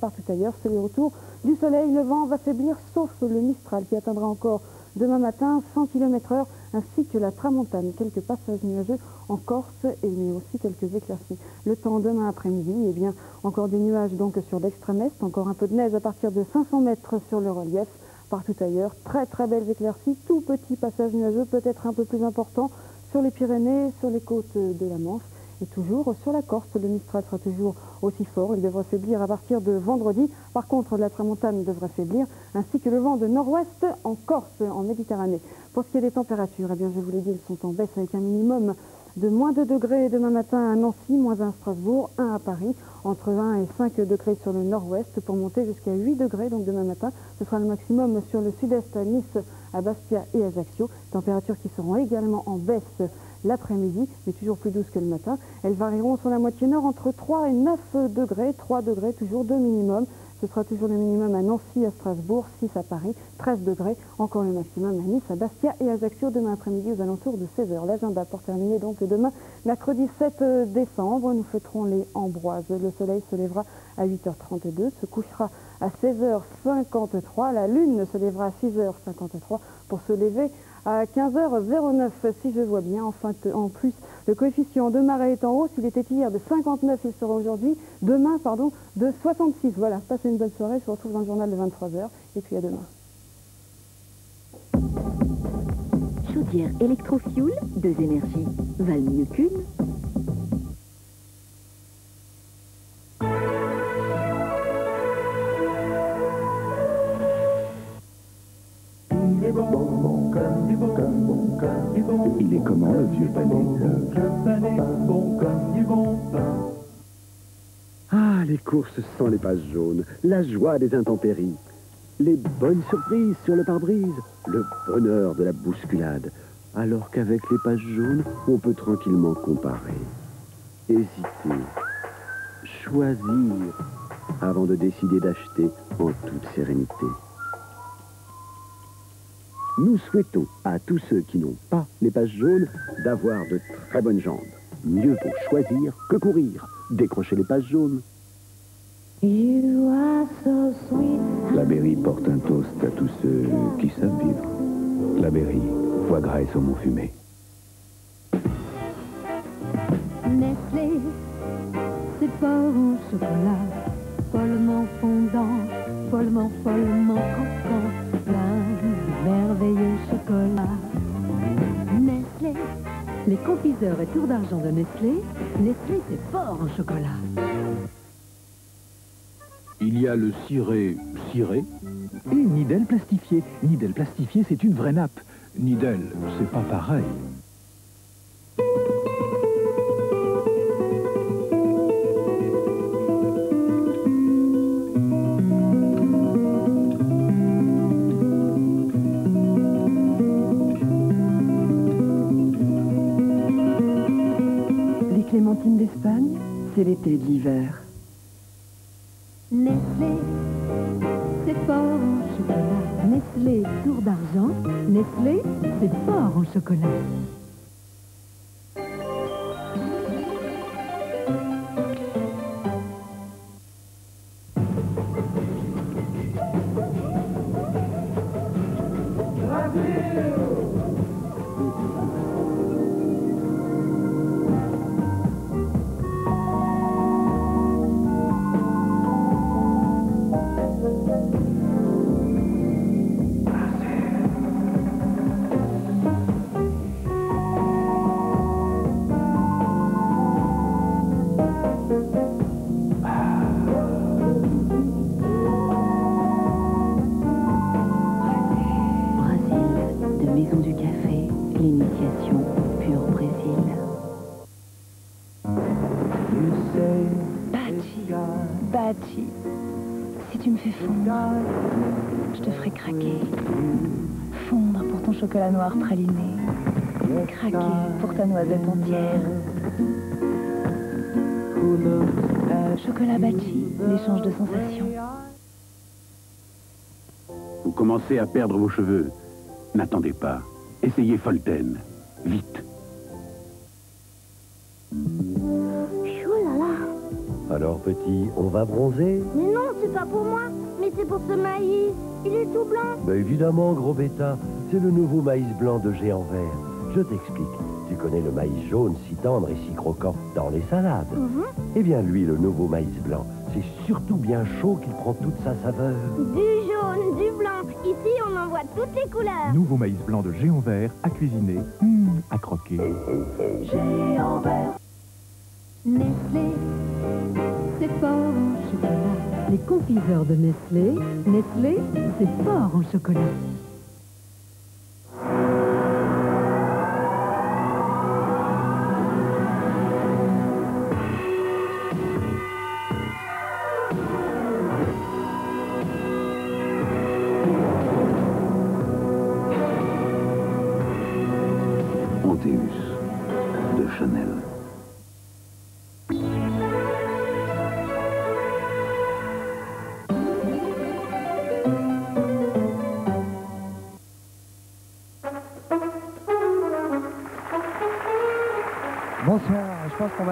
partout ailleurs. C'est le retour du soleil. Le vent va faiblir, sauf le Mistral qui atteindra encore demain matin 100 km h ainsi que la tramontane. Quelques passages nuageux en Corse, et, mais aussi quelques éclaircies. Le temps demain après-midi, eh bien, encore des nuages donc sur l'extrême est, encore un peu de neige à partir de 500 mètres sur le relief. Partout ailleurs, très très belles éclaircies, tout petit passage nuageux, peut-être un peu plus important sur les Pyrénées, sur les côtes de la Manche. Et toujours sur la Corse, le Mistral sera toujours aussi fort. Il devrait faiblir à partir de vendredi. Par contre, la tramontane devrait faiblir, ainsi que le vent de nord-ouest en Corse, en Méditerranée. Pour ce qui est des températures, eh bien, je vous l'ai dit, elles sont en baisse avec un minimum de moins 2 degrés demain matin à Nancy, moins 1 à Strasbourg, 1 à Paris, entre 1 et 5 degrés sur le nord-ouest pour monter jusqu'à 8 degrés. Donc demain matin, ce sera le maximum sur le sud-est à Nice, à Bastia et Ajaccio. Températures qui seront également en baisse l'après-midi, mais toujours plus douces que le matin. Elles varieront sur la moitié nord entre 3 et 9 degrés, 3 degrés toujours de minimum. Ce sera toujours le minimum à Nancy, à Strasbourg, 6 à Paris, 13 degrés. Encore le maximum à Nice, à Bastia et à Ajaccio demain après-midi aux alentours de 16h. L'agenda pour terminer donc demain, mercredi 7 décembre, nous fêterons les Ambroises. Le soleil se lèvera à 8h32, se couchera à 16h53. La lune se lèvera à 6h53 pour se lever à 15h09 si je vois bien. Enfin, en plus, le coefficient de marée est en hausse. Il était hier de 59, il sera aujourd'hui, demain, pardon, de 66. Voilà, passez une bonne soirée. Je vous retrouve dans le journal de 23h. Et puis à demain. Chaudière électrofuel, deux énergies, valent mieux. Il est comment le vieux palais Ah, les courses sans les pages jaunes, la joie des intempéries, les bonnes surprises sur le pare-brise, le bonheur de la bousculade, alors qu'avec les pages jaunes, on peut tranquillement comparer, hésiter, choisir, avant de décider d'acheter en toute sérénité. Nous souhaitons à tous ceux qui n'ont pas les pages jaunes d'avoir de très bonnes jambes. Mieux pour choisir que courir. Décrochez les pages jaunes. La Berry porte un toast à tous ceux qui savent vivre. La Berry, foie gras et saumon fumé. Nestlé, c'est fort au chocolat, follement fondant, follement, follement croquant, merveilleux chocolat. Nestlé, les confiseurs et tours d'argent de Nestlé, Nestlé c'est fort en chocolat. Il y a le ciré ciré et Nidel plastifié. Nidel plastifié, c'est une vraie nappe. Nidel, c'est pas pareil. L'été de l'hiver. Nestlé, c'est fort en chocolat. Nestlé, tour d'argent, Nestlé, c'est fort en chocolat. Brésil, je te ferai craquer. Fondre pour ton chocolat noir praliné. Craquer pour ta noisette entière. Chocolat Bachi, l'échange de sensations. Vous commencez à perdre vos cheveux. N'attendez pas. Essayez Folten. Vite. Chou là là Alors petit, on va bronzer? Mais non, c'est pas pour moi, c'est pour ce maïs. Il est tout blanc. Bah évidemment, gros bêta, c'est le nouveau maïs blanc de géant vert. Je t'explique. Tu connais le maïs jaune si tendre et si croquant dans les salades. Mhm. Eh bien lui, le nouveau maïs blanc, c'est surtout bien chaud qu'il prend toute sa saveur. Du jaune, du blanc. Ici, on en voit toutes les couleurs. Nouveau maïs blanc de géant vert à cuisiner, hum, à croquer. Géant vert. Nestlé, c'est fort Les confiseurs de Nestlé, Nestlé, c'est fort en chocolat. De Chanel.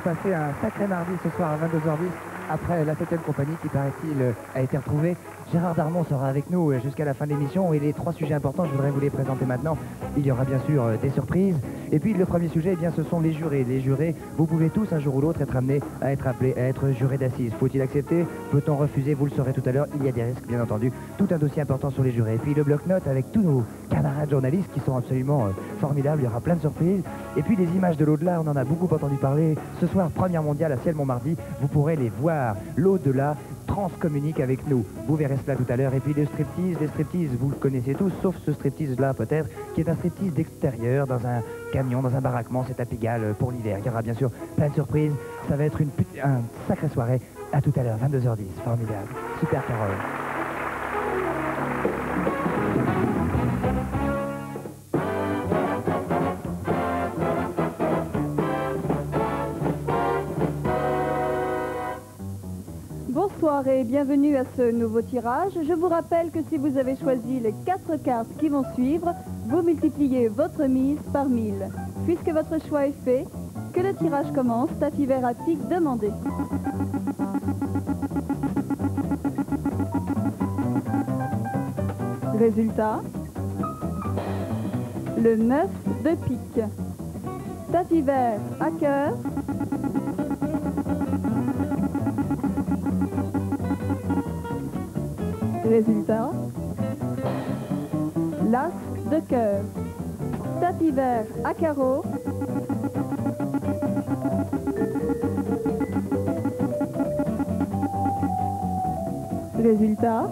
Passer un sacré mardi ce soir à 22h10 après la 7 compagnie qui paraît-il a été retrouvée. Gérard Darmon sera avec nous euh, jusqu'à la fin de l'émission et les trois sujets importants, je voudrais vous les présenter maintenant. Il y aura bien sûr euh, des surprises. Et puis le premier sujet, eh ce sont les jurés. Les jurés, vous pouvez tous un jour ou l'autre être amenés à être appelés à être jurés d'assises. Faut-il accepter? Peut-on refuser? Vous le saurez tout à l'heure. Il y a des risques, bien entendu. Tout un dossier important sur les jurés. Et puis le bloc-notes avec tous nos camarades journalistes qui sont absolument euh, formidables. Il y aura plein de surprises. Et puis les images de l'au-delà, on en a beaucoup entendu parler. Ce soir, première mondiale à ciel Montmardi, vous pourrez les voir. L'au-delà transcommunique avec nous. Vous verrez cela tout à l'heure. Et puis les striptease, les striptease, vous le connaissez tous, sauf ce striptease-là peut-être, qui est un striptease d'extérieur, dans un camion, dans un baraquement, c'est à Pigalle pour l'hiver. Il y aura bien sûr plein de surprises. Ça va être une, sacrée soirée. À tout à l'heure, 22h10. Formidable. Super Carole. Bonsoir et bienvenue à ce nouveau tirage. Je vous rappelle que si vous avez choisi les quatre cartes qui vont suivre, vous multipliez votre mise par 1000. Puisque votre choix est fait, que le tirage commence, tapis vert à pic demandé. Résultat, le 9 de pique. Tapis vert à cœur, Résultat, l'as de cœur. Tapis vert à carreau. Résultat,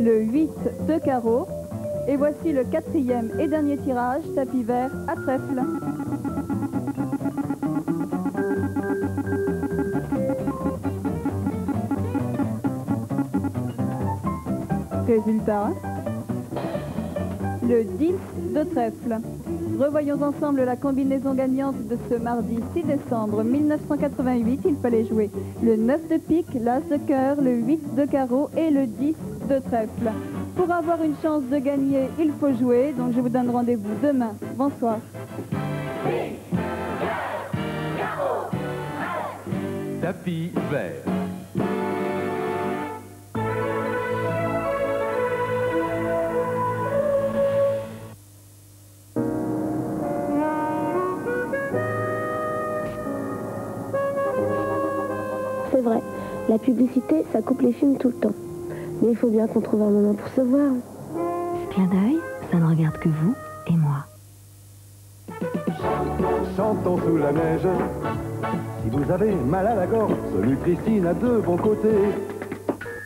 le 8 de carreau. Et voici le quatrième et dernier tirage, tapis vert à trèfle. Le 10 de trèfle. Revoyons ensemble la combinaison gagnante de ce mardi 6 décembre 1988. Il fallait jouer le 9 de pique, l'as de cœur, le 8 de carreau et le 10 de trèfle. Pour avoir une chance de gagner, il faut jouer. Donc je vous donne rendez-vous demain. Bonsoir. Tapis vert. La publicité, ça coupe les films tout le temps. Mais il faut bien qu'on trouve un moment pour se voir. Clin d'œil, ça ne regarde que vous et moi. Chantons sous la neige. Si vous avez mal à la gorge, celui Christine a deux bons côtés.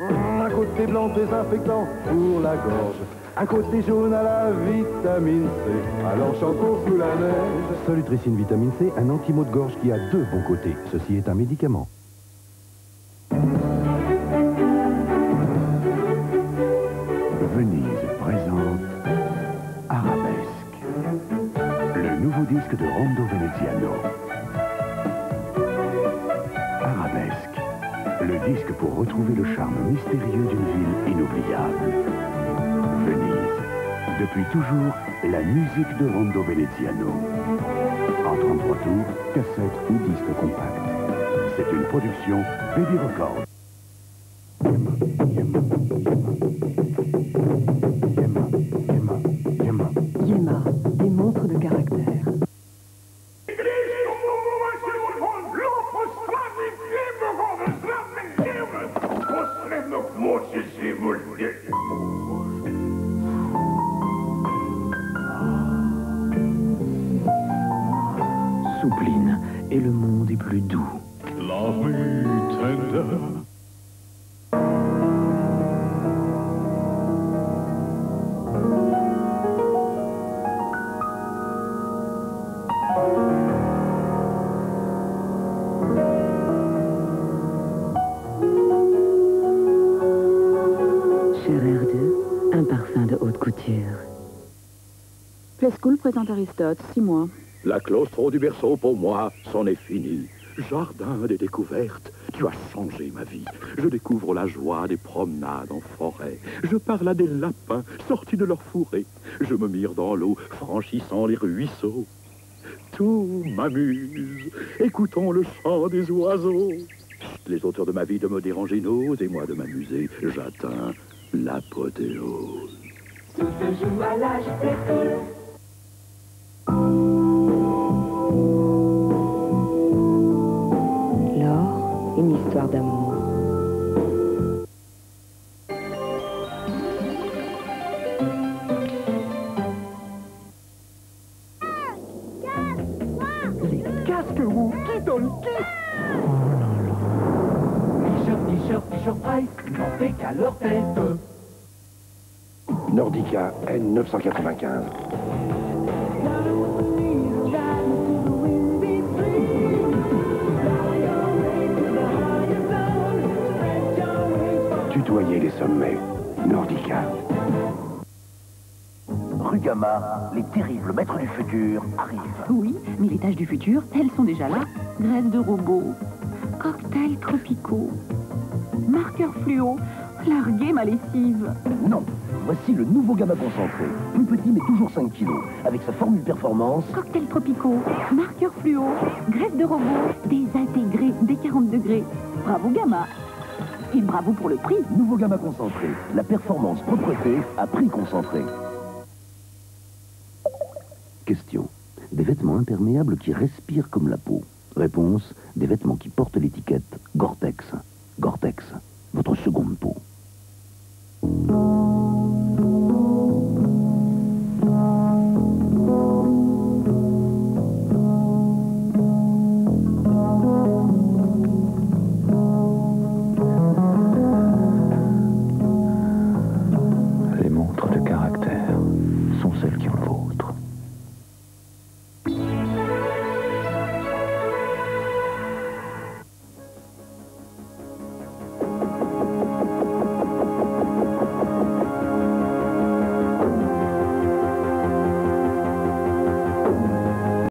Un côté blanc désinfectant pour la gorge. Un côté jaune à la vitamine C. Alors chantons sous la neige. Solutricine vitamine C, un anti-maux de gorge qui a deux bons côtés. Ceci est un médicament. Nouveau disque de Rondo Veneziano. Arabesque, le disque pour retrouver le charme mystérieux d'une ville inoubliable. Venise, depuis toujours, la musique de Rondo Veneziano. En 33 tours, cassette ou disque compact. C'est une production Baby Records. Play School présente Aristote, six mois. La claustro du berceau, pour moi, c'en est fini. Jardin des découvertes, tu as changé ma vie. Je découvre la joie des promenades en forêt. Je parle à des lapins sortis de leur fourré. Je me mire dans l'eau, franchissant les ruisseaux. Tout m'amuse. Écoutons le chant des oiseaux. Les auteurs de ma vie de me déranger n'osent, et moi de m'amuser, j'atteins l'apothéose. Tout se joue à l'âge Play School. L'or, une histoire d'amour. Les casques Wookie dans le kit T-shirt, t-shirt, t-shirt price, n'en fait qu'à leur tête Nordica N995. Tutoyer les sommets. Nordica. Rue Gamma, les terribles maîtres du futur arrivent. Oui, mais les tâches du futur, elles sont déjà là. Graisse de robot, cocktails tropicaux, marqueurs fluo, larguer ma lessive. Non, voici le nouveau Gamma concentré. Plus petit mais toujours 5 kilos. Avec sa formule performance, Cocktails tropicaux, marqueurs fluo, graisse de robot, désintégré des 40 degrés. Bravo Gamma. Bravo pour le prix Nouveau gamma concentré. La performance propreté à prix concentré. Question. Des vêtements imperméables qui respirent comme la peau. Réponse. Des vêtements qui portent l'étiquette Gore-Tex. Gore-Tex. Votre seconde peau.